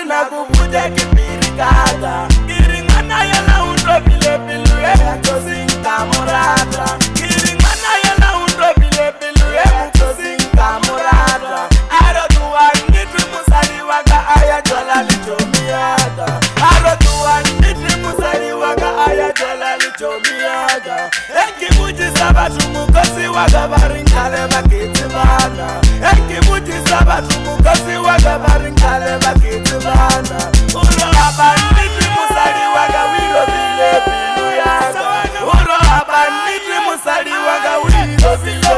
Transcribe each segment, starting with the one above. sina kubuja kipirikata iringana yela untobile bilu yeyatosi vatu mukosi waka varingale vagetsi vana ekibutisa vatu mukosi waka varingale vagetsi vana uroabaniti musali waka wilovilevilu yaka uroabaniti musali waka wilovilo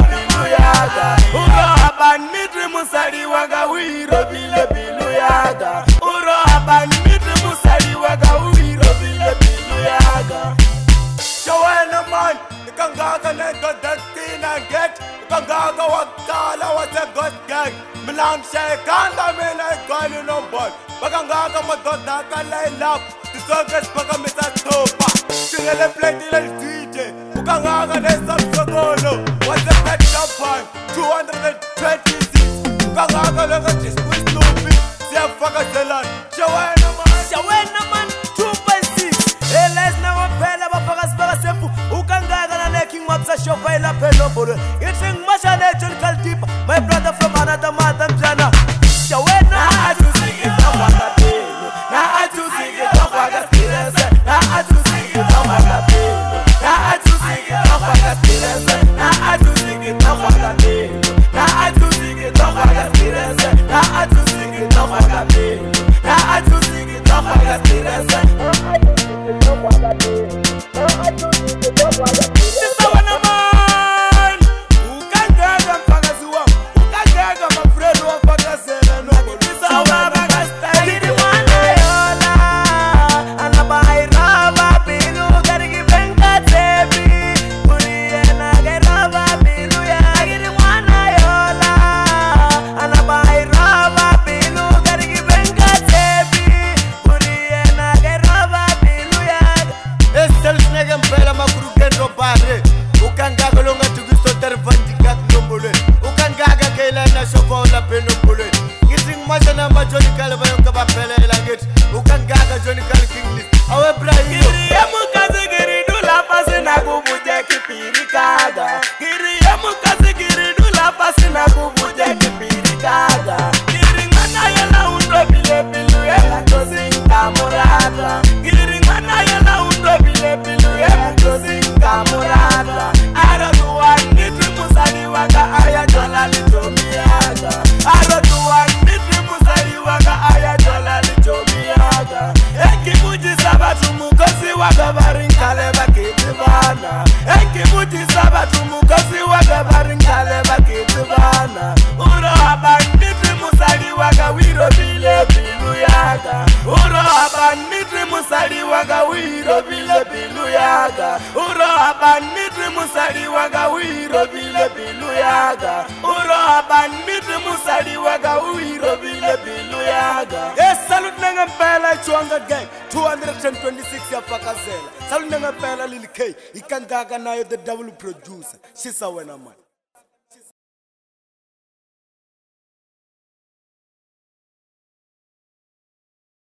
wakho wakuqala wasegodgang mlamshekanda mina egoli nomboyo bakangaka madoda akalayilap sisonke siphakamisa thupa singele pletile lidj ukangaka nesamsokolo wasepetapan 226 ukangaka lekajisikwisnupi siyafakazelana Shopping up and over. vatumukasi wakavaringale vakitivana uroha banditi musali waka wirovile bilu yaka uroha banditi musali waka wirovile bilu yaka uroha banditi musali waka wirovile bilu yaka uroha banditi musali waka wirovile bilu yaka hey! ngempela ijwanga gang 226 yafakazela salunde ngempela lilik ikandaka nayo the double producer shisa wena mani